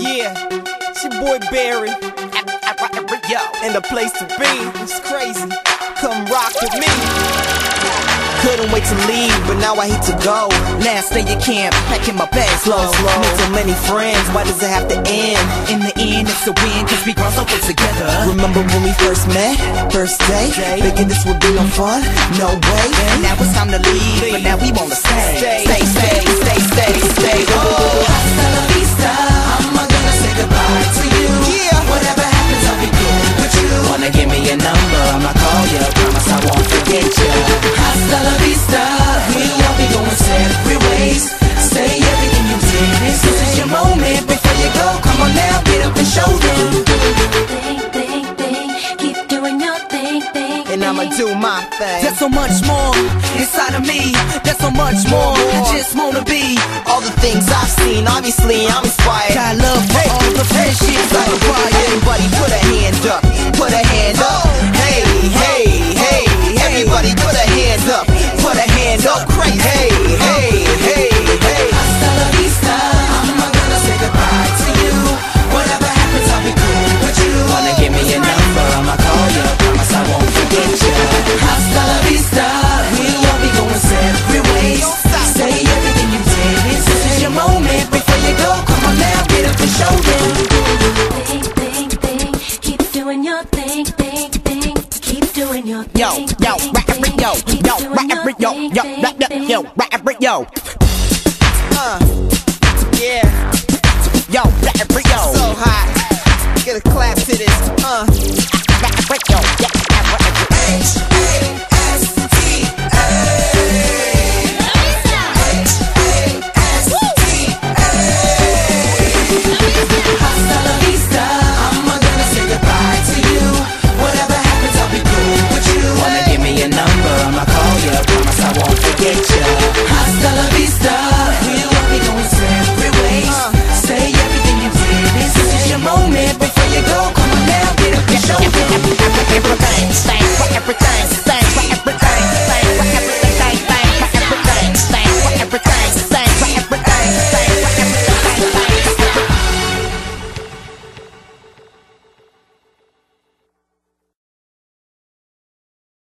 Yeah, it's your boy Barron. Yo, and the place to be. It's crazy. Come rock with me. Couldn't wait to leave, but now I hate to go. Last day at camp, packing my bags Slow, slow, slow. So many friends, why does it have to end? In the end, it's a win, cause we grown so good together. Remember when we first met? First day? Thinking this would be no fun? No way. Now it's time to leave, but now we wanna stay, stay, stay, stay, stay. Do my thing. There's so much more inside of me. There's so much more. I just wanna be. all the things I've seen, obviously I'm inspired. Got love for all the friendships I acquired. Yo, yo, rap it, yo, yo, rap your yo, yo, it, thing. yo, rap it, yo, Uh, yeah, yo, rap it, yo, so hot. Get a clap to this. Uh.